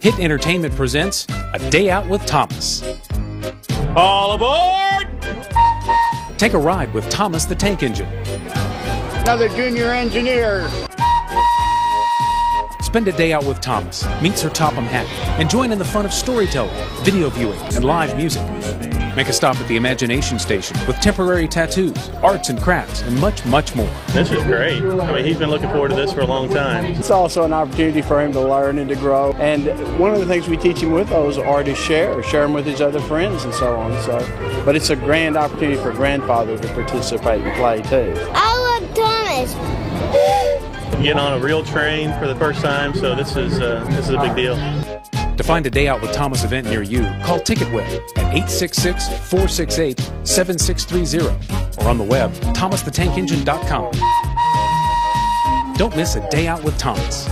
Hit Entertainment presents A Day Out with Thomas. All aboard! Take a ride with Thomas the Tank Engine. Another junior engineer. Spend a day out with Thomas, meet Sir Topham Hatt, and join in the fun of storytelling, video viewing, and live music. Make a stop at the Imagination Station with temporary tattoos, arts and crafts, and much, much more. This is great. I mean, he's been looking forward to this for a long time. It's also an opportunity for him to learn and to grow. And one of the things we teach him with those are to share, share them with his other friends and so on. So, but it's a grand opportunity for grandfather to participate and play too. Getting on a real train for the first time, so this is uh, this is a big deal. To find a Day Out with Thomas event near you, call TicketWeb at 866 468 7630 or on the web, thomasthetankengine.com. Don't miss a Day Out with Thomas.